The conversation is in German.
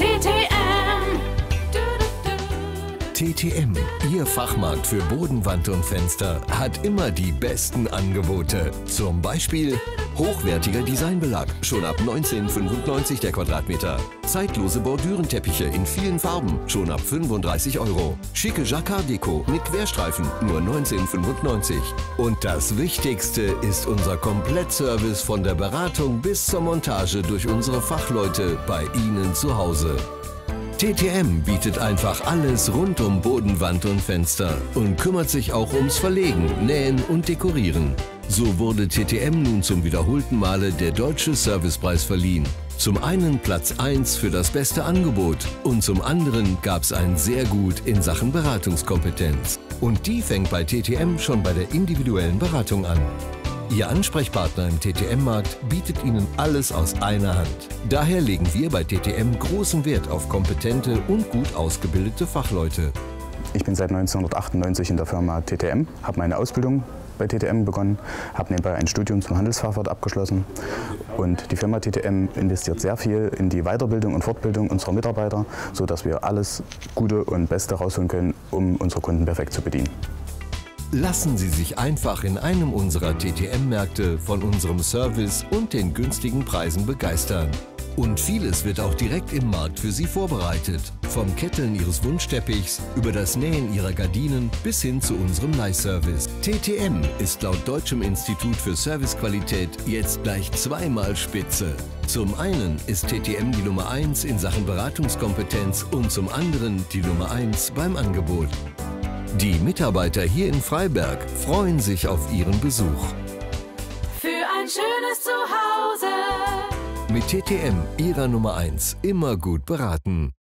TTM. TTM, Ihr Fachmarkt für Bodenwand und Fenster, hat immer die besten Angebote. Zum Beispiel hochwertiger Designbelag, schon ab 19,95 der Quadratmeter. Zeitlose Bordürenteppiche in vielen Farben, schon ab 35 Euro. Schicke Jacquard-Deko mit Querstreifen, nur 19,95. Und das Wichtigste ist unser Komplettservice von der Beratung bis zur Montage durch unsere Fachleute bei Ihnen zu Hause. TTM bietet einfach alles rund um Bodenwand und Fenster und kümmert sich auch ums Verlegen, Nähen und Dekorieren. So wurde TTM nun zum wiederholten Male der Deutsche Servicepreis verliehen. Zum einen Platz 1 für das beste Angebot und zum anderen gab es ein sehr gut in Sachen Beratungskompetenz. Und die fängt bei TTM schon bei der individuellen Beratung an. Ihr Ansprechpartner im TTM-Markt bietet Ihnen alles aus einer Hand. Daher legen wir bei TTM großen Wert auf kompetente und gut ausgebildete Fachleute. Ich bin seit 1998 in der Firma TTM, habe meine Ausbildung bei TTM begonnen, habe nebenbei ein Studium zum Handelsfachwirt abgeschlossen und die Firma TTM investiert sehr viel in die Weiterbildung und Fortbildung unserer Mitarbeiter, sodass wir alles Gute und Beste rausholen können, um unsere Kunden perfekt zu bedienen. Lassen Sie sich einfach in einem unserer TTM-Märkte von unserem Service und den günstigen Preisen begeistern. Und vieles wird auch direkt im Markt für Sie vorbereitet. Vom Ketteln Ihres Wunschteppichs über das Nähen Ihrer Gardinen bis hin zu unserem Leihservice. TTM ist laut Deutschem Institut für Servicequalität jetzt gleich zweimal Spitze. Zum einen ist TTM die Nummer 1 in Sachen Beratungskompetenz und zum anderen die Nummer 1 beim Angebot. Die Mitarbeiter hier in Freiberg freuen sich auf Ihren Besuch. Für ein schönes Zuhause. Mit TTM, Ihrer Nummer 1, immer gut beraten.